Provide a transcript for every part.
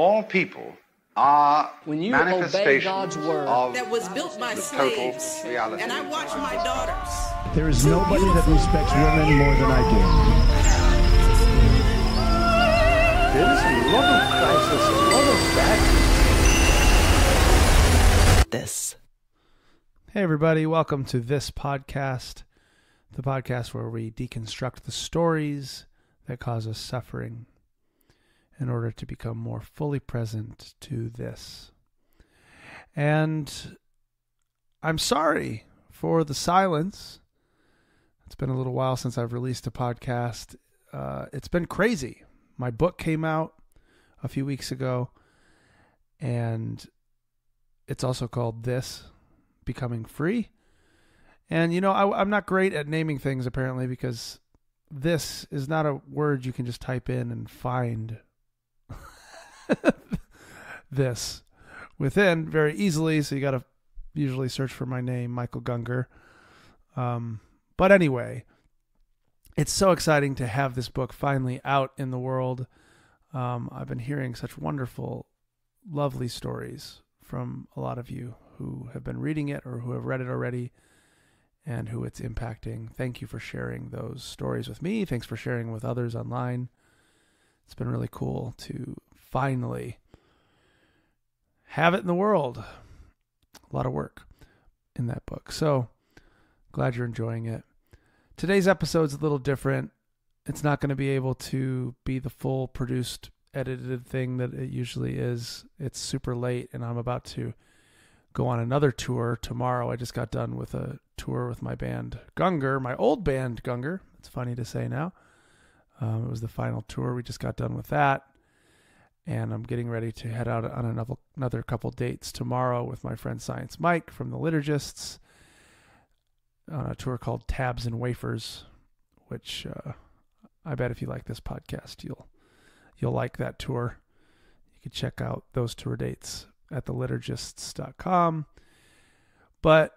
all people are When you obey manifestations God's word. of that was built by the total slaves. reality. And I watch my daughters. There is nobody that respects women more than I do. There is a lot of crisis, a lot of bad. this. Hey, everybody, welcome to this podcast, the podcast where we deconstruct the stories that cause us suffering in order to become more fully present to this. And I'm sorry for the silence. It's been a little while since I've released a podcast. Uh, it's been crazy. My book came out a few weeks ago, and it's also called This Becoming Free. And, you know, I, I'm not great at naming things apparently because this is not a word you can just type in and find this within very easily. So you got to usually search for my name, Michael Gungor. Um, but anyway, it's so exciting to have this book finally out in the world. Um, I've been hearing such wonderful, lovely stories from a lot of you who have been reading it or who have read it already and who it's impacting. Thank you for sharing those stories with me. Thanks for sharing with others online. It's been really cool to finally have it in the world. A lot of work in that book. So glad you're enjoying it. Today's episode's a little different. It's not going to be able to be the full produced, edited thing that it usually is. It's super late, and I'm about to go on another tour tomorrow. I just got done with a tour with my band Gungor, my old band Gungor. It's funny to say now. Um, it was the final tour. We just got done with that. And I'm getting ready to head out on another, another couple dates tomorrow with my friend Science Mike from the Liturgists on a tour called Tabs and Wafers, which uh, I bet if you like this podcast, you'll you'll like that tour. You can check out those tour dates at theliturgists.com. But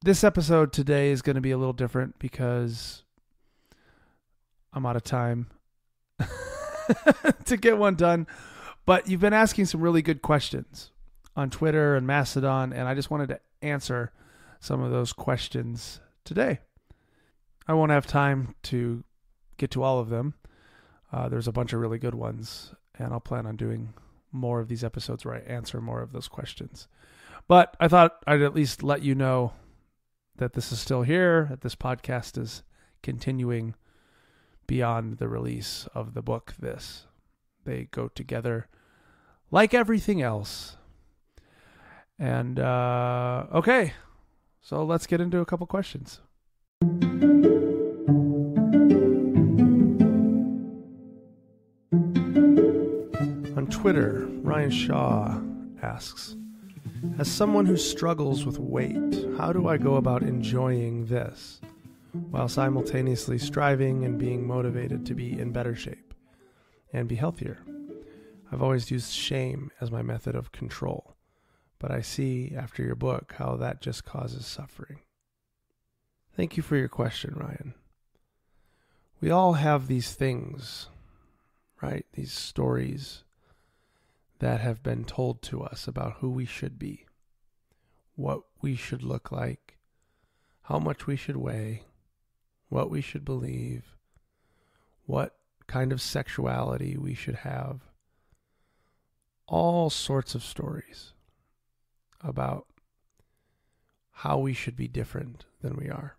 this episode today is going to be a little different because I'm out of time to get one done. But you've been asking some really good questions on Twitter and Mastodon, and I just wanted to answer some of those questions today. I won't have time to get to all of them. Uh, there's a bunch of really good ones, and I'll plan on doing more of these episodes where I answer more of those questions. But I thought I'd at least let you know that this is still here, that this podcast is continuing beyond the release of the book. This. They go together like everything else. And, uh, okay. So let's get into a couple questions. On Twitter, Ryan Shaw asks As someone who struggles with weight, how do I go about enjoying this while simultaneously striving and being motivated to be in better shape and be healthier? I've always used shame as my method of control, but I see after your book how that just causes suffering. Thank you for your question, Ryan. We all have these things, right? These stories that have been told to us about who we should be, what we should look like, how much we should weigh, what we should believe, what kind of sexuality we should have. All sorts of stories about how we should be different than we are.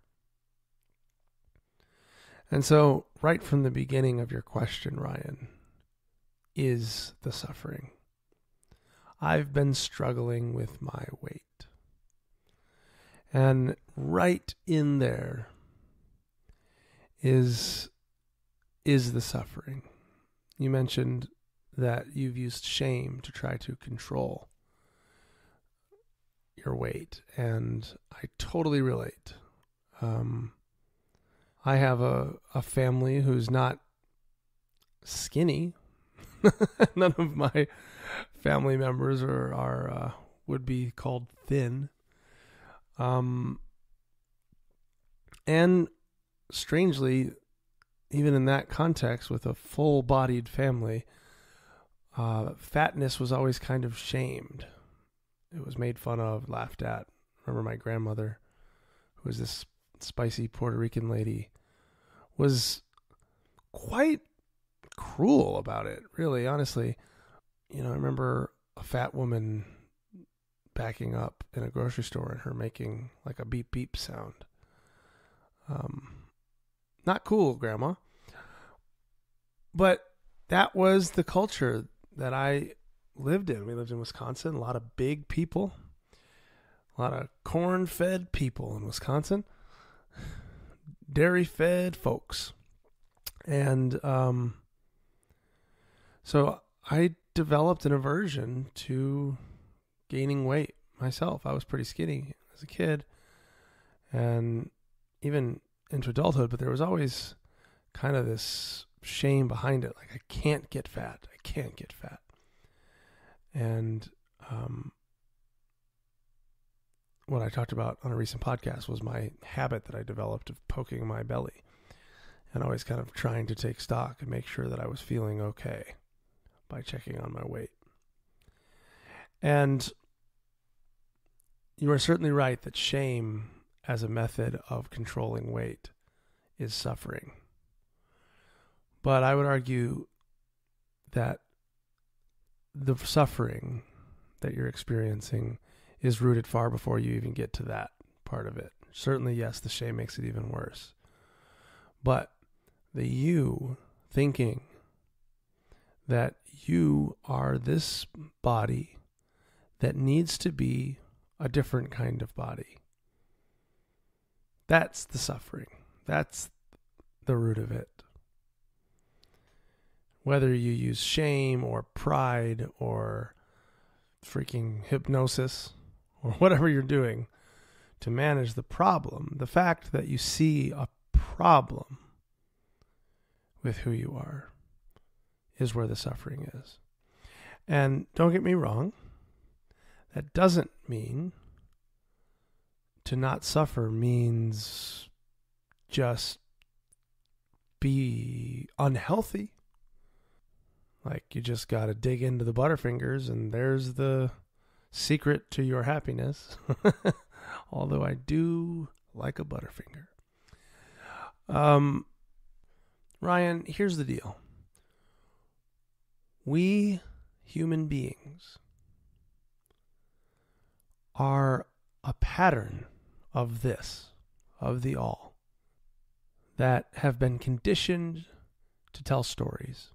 And so, right from the beginning of your question, Ryan, is the suffering. I've been struggling with my weight. And right in there is is the suffering. You mentioned that you've used shame to try to control your weight, and I totally relate. Um, I have a, a family who's not skinny. None of my family members are, are uh, would be called thin. Um, and strangely, even in that context, with a full-bodied family, uh, fatness was always kind of shamed. It was made fun of, laughed at. remember my grandmother, who was this spicy Puerto Rican lady, was quite cruel about it, really, honestly. You know, I remember a fat woman backing up in a grocery store and her making like a beep beep sound. Um, not cool, Grandma. But that was the culture that I lived in. We lived in Wisconsin, a lot of big people, a lot of corn fed people in Wisconsin, dairy fed folks. And um, so I developed an aversion to gaining weight myself. I was pretty skinny as a kid and even into adulthood, but there was always kind of this shame behind it. Like, I can't get fat. I can't get fat. And um, what I talked about on a recent podcast was my habit that I developed of poking my belly and always kind of trying to take stock and make sure that I was feeling okay by checking on my weight. And you are certainly right that shame as a method of controlling weight is suffering. But I would argue that the suffering that you're experiencing is rooted far before you even get to that part of it. Certainly, yes, the shame makes it even worse. But the you thinking that you are this body that needs to be a different kind of body. That's the suffering. That's the root of it. Whether you use shame or pride or freaking hypnosis or whatever you're doing to manage the problem, the fact that you see a problem with who you are is where the suffering is. And don't get me wrong, that doesn't mean to not suffer means just be unhealthy. Like you just got to dig into the Butterfingers, and there's the secret to your happiness. Although I do like a Butterfinger. Um, Ryan, here's the deal. We human beings are a pattern of this, of the all, that have been conditioned to tell stories.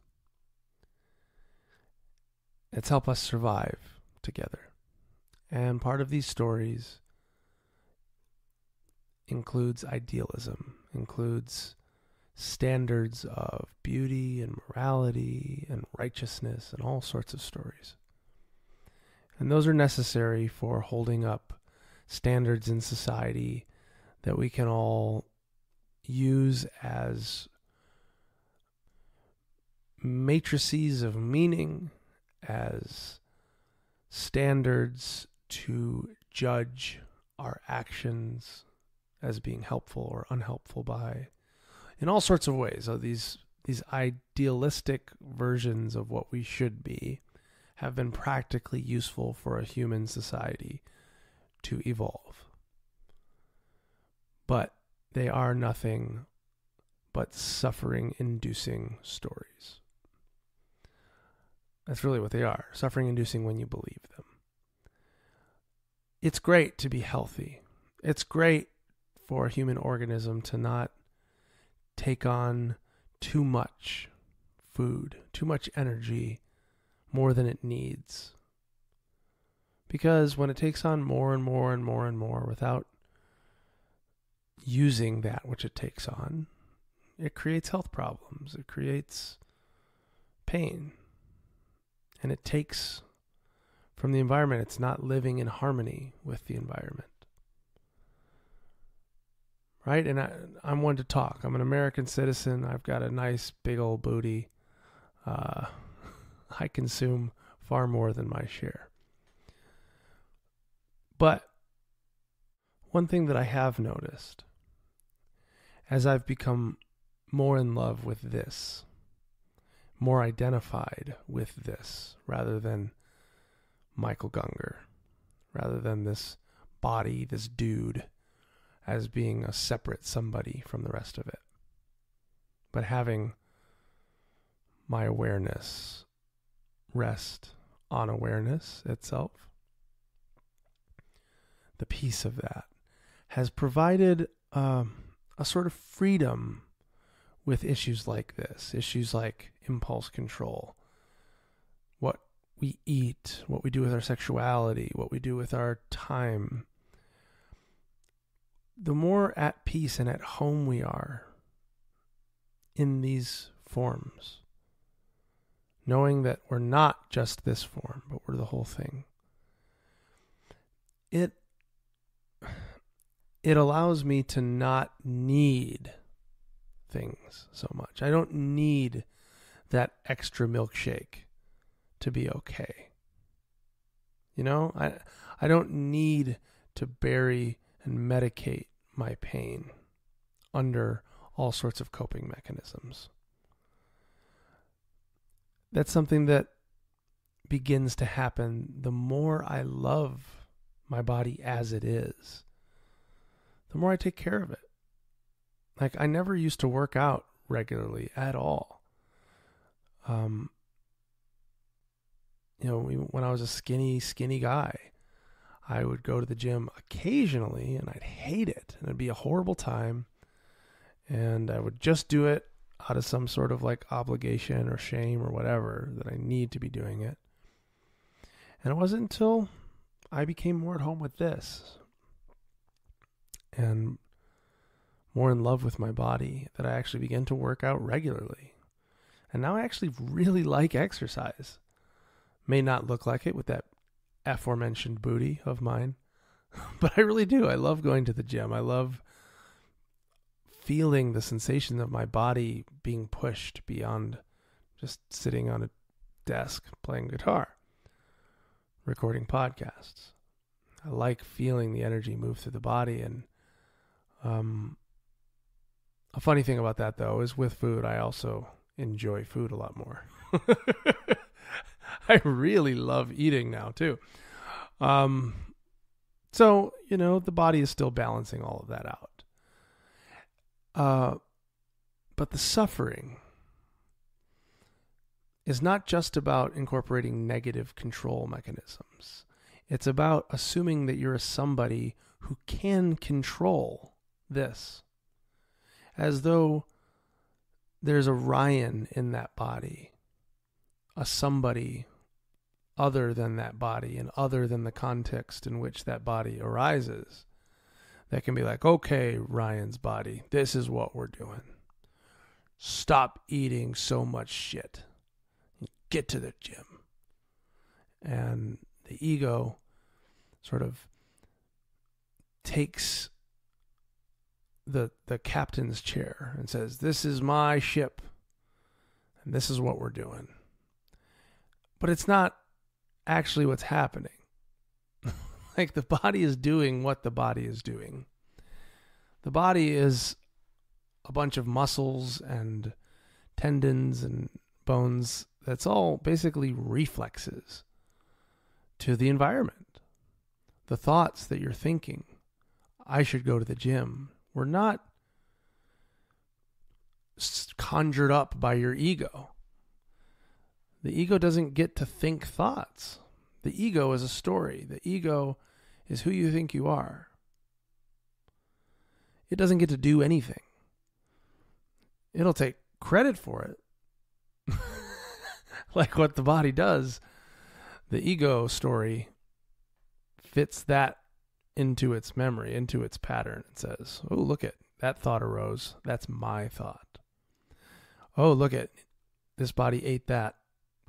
It's helped us survive together. And part of these stories includes idealism, includes standards of beauty and morality and righteousness and all sorts of stories. And those are necessary for holding up standards in society that we can all use as matrices of meaning, as standards to judge our actions as being helpful or unhelpful by in all sorts of ways. So these these idealistic versions of what we should be have been practically useful for a human society to evolve. But they are nothing but suffering inducing stories. That's really what they are suffering inducing when you believe them. It's great to be healthy. It's great for a human organism to not take on too much food, too much energy, more than it needs. Because when it takes on more and more and more and more without using that which it takes on, it creates health problems. It creates pain. And it takes from the environment. It's not living in harmony with the environment. Right? And I, I'm one to talk. I'm an American citizen. I've got a nice big old booty. Uh, I consume far more than my share. But one thing that I have noticed as I've become more in love with this, more identified with this rather than Michael Gungor, rather than this body, this dude, as being a separate somebody from the rest of it. But having my awareness rest on awareness itself, the peace of that has provided um, a sort of freedom with issues like this, issues like impulse control, what we eat, what we do with our sexuality, what we do with our time. The more at peace and at home we are in these forms, knowing that we're not just this form, but we're the whole thing. It it allows me to not need things so much. I don't need that extra milkshake to be okay. You know, I I don't need to bury and medicate my pain under all sorts of coping mechanisms. That's something that begins to happen the more I love my body as it is, the more I take care of it. Like, I never used to work out regularly at all. Um, you know, when I was a skinny, skinny guy, I would go to the gym occasionally and I'd hate it and it'd be a horrible time. And I would just do it out of some sort of like obligation or shame or whatever that I need to be doing it. And it wasn't until I became more at home with this and more in love with my body that I actually began to work out regularly. And now I actually really like exercise. May not look like it with that aforementioned booty of mine, but I really do. I love going to the gym. I love feeling the sensation of my body being pushed beyond just sitting on a desk playing guitar, recording podcasts. I like feeling the energy move through the body. And um, a funny thing about that, though, is with food, I also enjoy food a lot more. I really love eating now, too. Um, so, you know, the body is still balancing all of that out. Uh, but the suffering is not just about incorporating negative control mechanisms. It's about assuming that you're a somebody who can control this. As though there's a Ryan in that body, a somebody other than that body and other than the context in which that body arises that can be like, okay, Ryan's body, this is what we're doing. Stop eating so much shit. Get to the gym. And the ego sort of takes the the captain's chair and says, "This is my ship, and this is what we're doing." But it's not actually what's happening. like the body is doing what the body is doing. The body is a bunch of muscles and tendons and bones that's all basically reflexes to the environment. The thoughts that you're thinking, I should go to the gym, were not conjured up by your ego. The ego doesn't get to think thoughts. The ego is a story. The ego is who you think you are. It doesn't get to do anything. It'll take credit for it. like what the body does. The ego story fits that into its memory, into its pattern. It says, Oh, look at that thought arose. That's my thought. Oh, look at this body ate that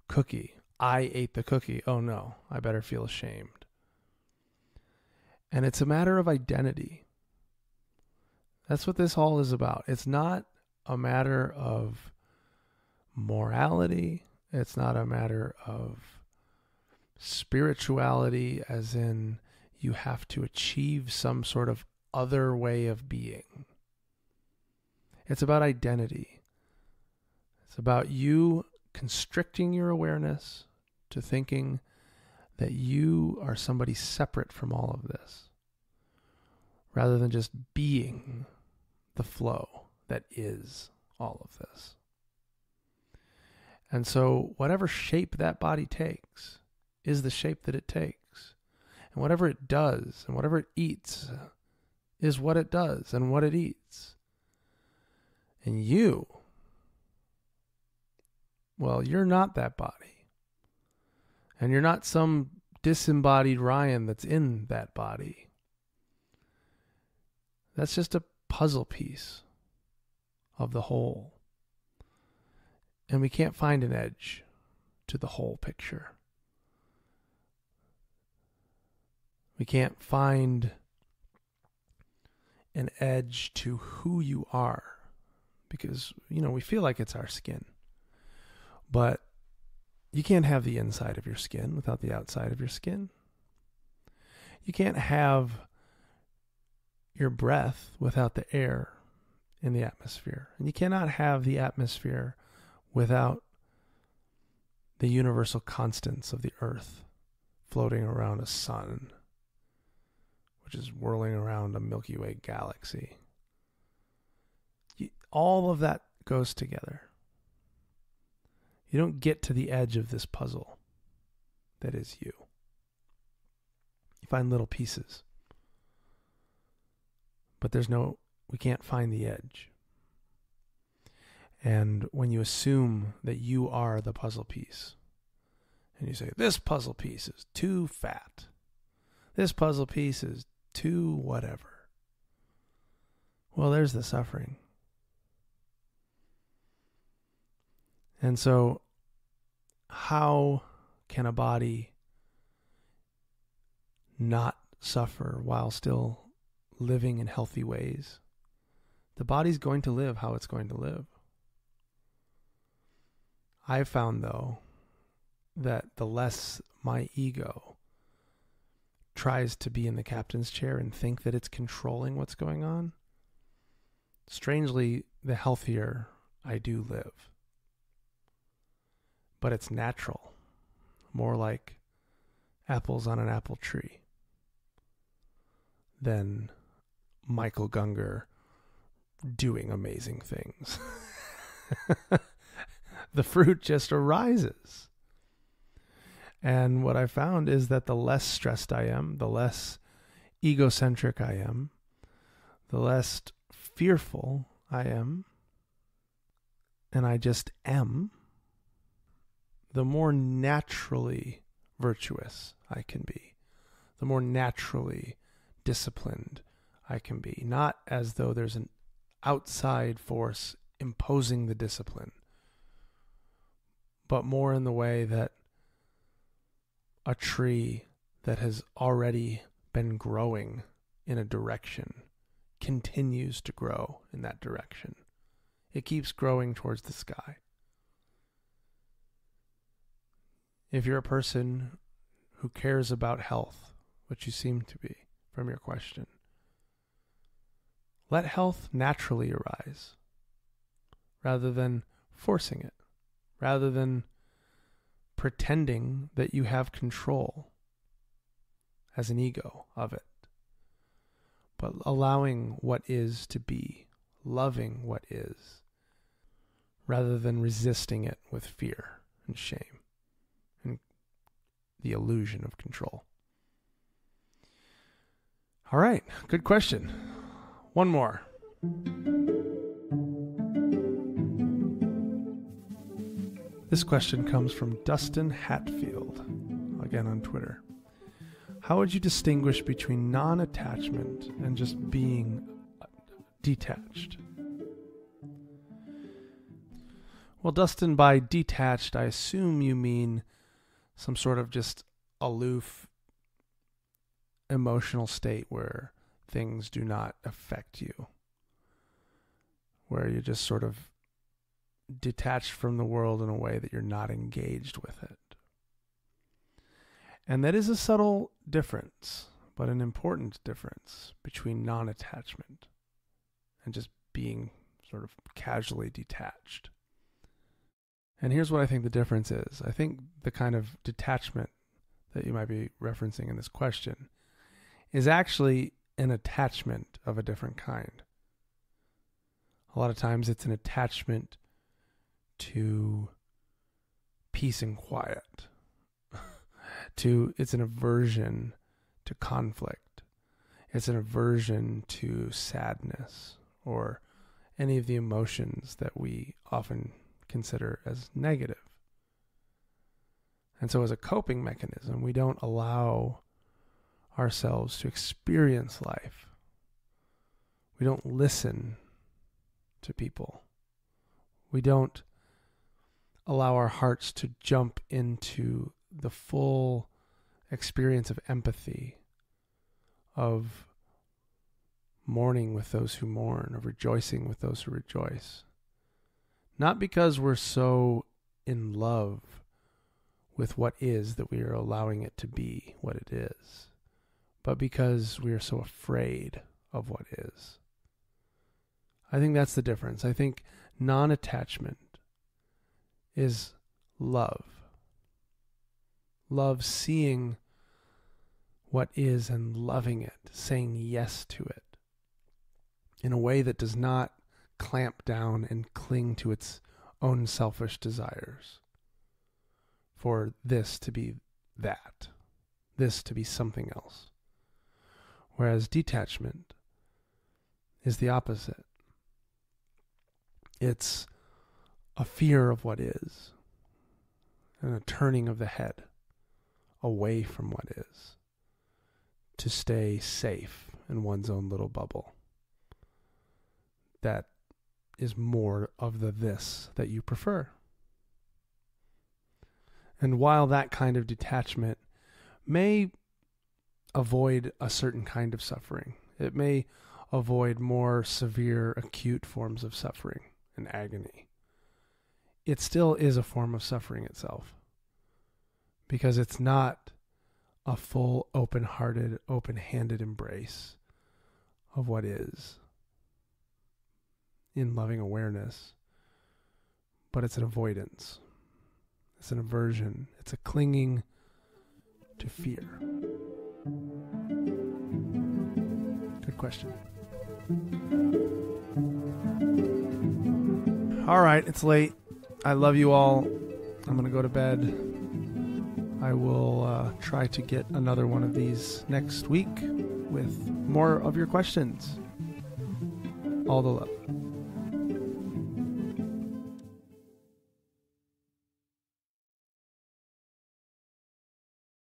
cookie. I ate the cookie. Oh no, I better feel ashamed. And it's a matter of identity. That's what this all is about. It's not a matter of morality. It's not a matter of spirituality, as in you have to achieve some sort of other way of being. It's about identity. It's about you constricting your awareness to thinking that you are somebody separate from all of this, rather than just being the flow that is all of this. And so, whatever shape that body takes is the shape that it takes. And whatever it does and whatever it eats is what it does and what it eats. And you, well, you're not that body. And you're not some disembodied Ryan that's in that body. That's just a puzzle piece of the whole. And we can't find an edge to the whole picture. We can't find an edge to who you are because, you know, we feel like it's our skin. But you can't have the inside of your skin without the outside of your skin. You can't have your breath without the air in the atmosphere. And you cannot have the atmosphere without the universal constants of the earth floating around a sun, which is whirling around a Milky Way galaxy. All of that goes together. You don't get to the edge of this puzzle that is you. You find little pieces. But there's no, we can't find the edge. And when you assume that you are the puzzle piece, and you say, this puzzle piece is too fat, this puzzle piece is too whatever, well, there's the suffering. And so, how can a body not suffer while still living in healthy ways? The body's going to live how it's going to live. I've found, though, that the less my ego tries to be in the captain's chair and think that it's controlling what's going on, strangely, the healthier I do live but it's natural, more like apples on an apple tree than Michael Gungor doing amazing things. the fruit just arises. And what I found is that the less stressed I am, the less egocentric I am, the less fearful I am, and I just am, the more naturally virtuous I can be, the more naturally disciplined I can be. Not as though there's an outside force imposing the discipline, but more in the way that a tree that has already been growing in a direction continues to grow in that direction. It keeps growing towards the sky. if you're a person who cares about health, which you seem to be from your question, let health naturally arise rather than forcing it, rather than pretending that you have control as an ego of it, but allowing what is to be, loving what is, rather than resisting it with fear and shame and the illusion of control. All right, good question. One more. This question comes from Dustin Hatfield, again on Twitter. How would you distinguish between non attachment and just being detached? Well, Dustin, by detached, I assume you mean some sort of just aloof emotional state where things do not affect you, where you're just sort of detached from the world in a way that you're not engaged with it. And that is a subtle difference, but an important difference between non attachment and just being sort of casually detached. And here's what I think the difference is I think the kind of detachment that you might be referencing in this question is actually an attachment of a different kind. A lot of times it's an attachment to peace and quiet. to it's an aversion to conflict. It's an aversion to sadness or any of the emotions that we often consider as negative. And so, as a coping mechanism, we don't allow ourselves to experience life. We don't listen to people. We don't allow our hearts to jump into the full experience of empathy, of mourning with those who mourn, of rejoicing with those who rejoice. Not because we're so in love with what is that we are allowing it to be what it is, but because we are so afraid of what is. I think that's the difference. I think non attachment is love. Love seeing what is and loving it, saying yes to it in a way that does not clamp down and cling to its own selfish desires for this to be that, this to be something else. Whereas detachment is the opposite. It's a fear of what is and a turning of the head away from what is to stay safe in one's own little bubble. That is more of the this that you prefer. And while that kind of detachment may avoid a certain kind of suffering, it may avoid more severe, acute forms of suffering and agony. It still is a form of suffering itself because it's not a full, open hearted, open handed embrace of what is in loving awareness, but it's an avoidance, it's an aversion, it's a clinging to fear. Good question. All right, it's late. I love you all. I'm going to go to bed. I will uh, try to get another one of these next week with more of your questions. All the love.